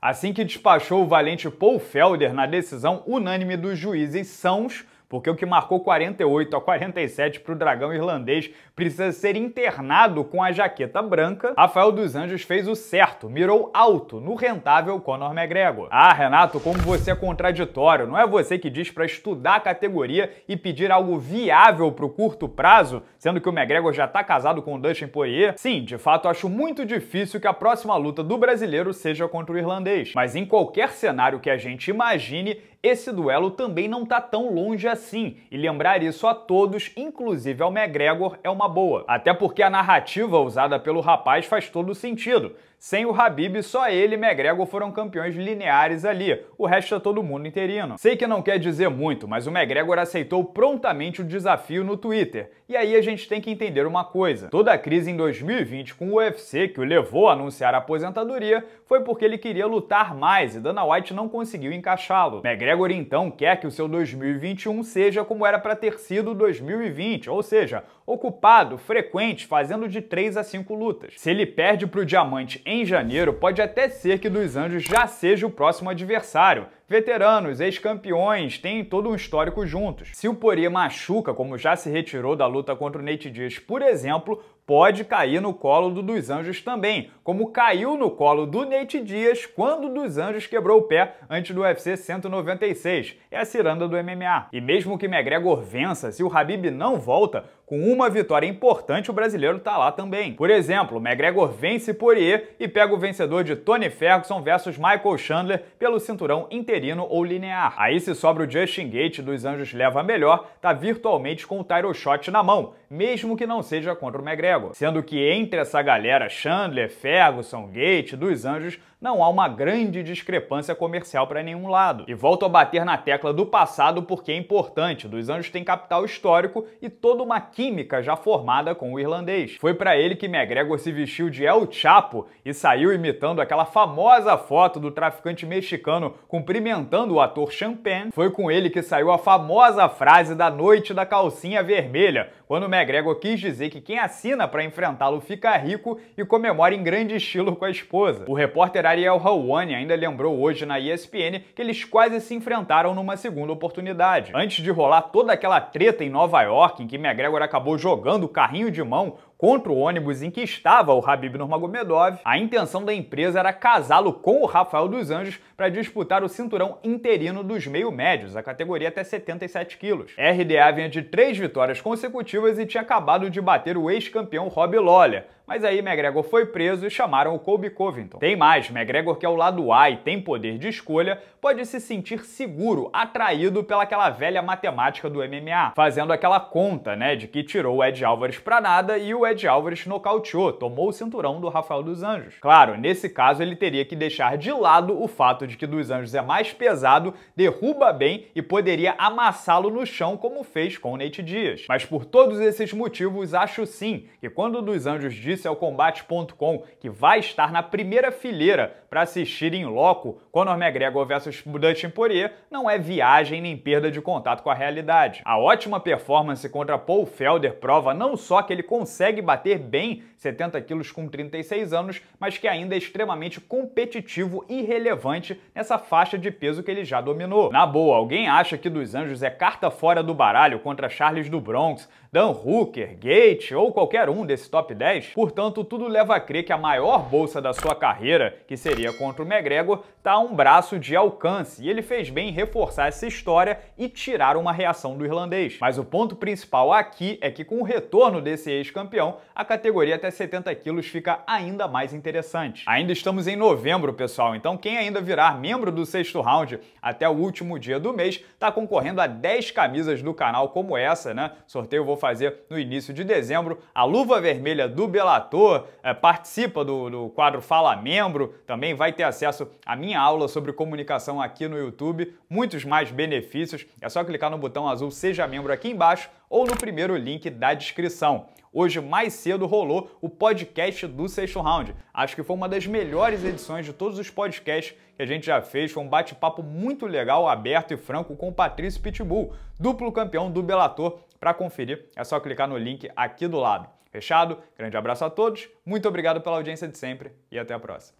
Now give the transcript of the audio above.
Assim que despachou o valente Paul Felder na decisão unânime dos juízes sãos, porque o que marcou 48 a 47 para o dragão irlandês precisa ser internado com a jaqueta branca, Rafael dos Anjos fez o certo, mirou alto no rentável Conor McGregor. Ah, Renato, como você é contraditório, não é você que diz para estudar a categoria e pedir algo viável para o curto prazo, sendo que o McGregor já está casado com o Dustin Poirier? Sim, de fato acho muito difícil que a próxima luta do brasileiro seja contra o irlandês, mas em qualquer cenário que a gente imagine, esse duelo também não está tão longe assim, e lembrar isso a todos, inclusive ao McGregor, é uma boa. Até porque a narrativa usada pelo rapaz faz todo sentido. Sem o Habib, só ele e McGregor foram campeões lineares ali, o resto é todo mundo interino. Sei que não quer dizer muito, mas o McGregor aceitou prontamente o desafio no Twitter. E aí a gente tem que entender uma coisa. Toda a crise em 2020 com o UFC que o levou a anunciar a aposentadoria foi porque ele queria lutar mais e Dana White não conseguiu encaixá-lo. McGregor então quer que o seu 2021 seja como era para ter sido 2020, ou seja, ocupado, frequente, fazendo de 3 a 5 lutas. Se ele perde para o Diamante em janeiro, pode até ser que dos Anjos já seja o próximo adversário. Veteranos, ex-campeões, têm todo um histórico juntos. Se o Poirier machuca, como já se retirou da luta contra o Nate Diaz, por exemplo, pode cair no colo do Dos Anjos também, como caiu no colo do Nate Dias quando o Dos Anjos quebrou o pé antes do UFC 196. É a ciranda do MMA. E mesmo que McGregor vença, se o Habib não volta, com uma vitória importante, o brasileiro tá lá também. Por exemplo, McGregor vence Poirier e pega o vencedor de Tony Ferguson versus Michael Chandler pelo cinturão interino ou linear. Aí se sobra o Justin Gate dos Anjos leva melhor, tá virtualmente com o title shot na mão, mesmo que não seja contra o McGregor. Sendo que entre essa galera Chandler, Ferguson, Gate, dos Anjos, não há uma grande discrepância comercial para nenhum lado. E volto a bater na tecla do passado porque é importante. Dos Anjos tem capital histórico e toda uma química já formada com o irlandês. Foi para ele que McGregor se vestiu de El Chapo e saiu imitando aquela famosa foto do traficante mexicano cumprimentando o ator Champagne. Foi com ele que saiu a famosa frase da noite da calcinha vermelha, quando McGregor quis dizer que quem assina para enfrentá-lo fica rico e comemora em grande estilo com a esposa. O repórter Ariel Helwani ainda lembrou hoje na ESPN que eles quase se enfrentaram numa segunda oportunidade. Antes de rolar toda aquela treta em Nova York, em que McGregor acabou jogando o carrinho de mão contra o ônibus em que estava o Habib Nurmagomedov, a intenção da empresa era casá-lo com o Rafael dos Anjos para disputar o cinturão interino dos meio-médios, a categoria até 77 quilos. RDA vinha de três vitórias consecutivas e tinha acabado de bater o ex-campeão Rob Lawler, mas aí McGregor foi preso e chamaram o Colby Covington. Tem mais, McGregor que é o lado A e tem poder de escolha, pode se sentir seguro, atraído pelaquela velha matemática do MMA, fazendo aquela conta, né, de que tirou o Ed Álvares pra nada e o Ed Álvares nocauteou, tomou o cinturão do Rafael dos Anjos. Claro, nesse caso ele teria que deixar de lado o fato de que dos Anjos é mais pesado, derruba bem e poderia amassá-lo no chão como fez com o Nate Diaz. Mas por todos esses motivos, acho sim que quando dos Anjos disse disse ao Combate.com que vai estar na primeira fileira para assistir em loco Conor McGregor versus Dustin Poirier, não é viagem nem perda de contato com a realidade. A ótima performance contra Paul Felder prova não só que ele consegue bater bem 70 quilos com 36 anos, mas que ainda é extremamente competitivo e relevante nessa faixa de peso que ele já dominou. Na boa, alguém acha que dos Anjos é carta fora do baralho contra Charles do Bronx, Dan Hooker, Gate ou qualquer um desse top 10? Portanto, tudo leva a crer que a maior bolsa da sua carreira, que seria contra o McGregor, está a um braço de alcance e ele fez bem em reforçar essa história e tirar uma reação do irlandês. Mas o ponto principal aqui é que com o retorno desse ex-campeão, a categoria até 70 quilos fica ainda mais interessante. Ainda estamos em novembro, pessoal, então quem ainda virar membro do sexto round até o último dia do mês está concorrendo a 10 camisas do canal como essa, né? Sorteio vou fazer no início de dezembro. A luva vermelha do Bellator é, participa do, do quadro Fala Membro, também vai ter acesso à minha aula sobre comunicação aqui no YouTube, muitos mais benefícios. É só clicar no botão azul Seja Membro aqui embaixo ou no primeiro link da descrição. Hoje, mais cedo, rolou o podcast do Sexto Round. Acho que foi uma das melhores edições de todos os podcasts que a gente já fez. Foi um bate-papo muito legal, aberto e franco com o Patrício Pitbull, duplo campeão do Bellator. Para conferir, é só clicar no link aqui do lado. Fechado? Grande abraço a todos, muito obrigado pela audiência de sempre e até a próxima.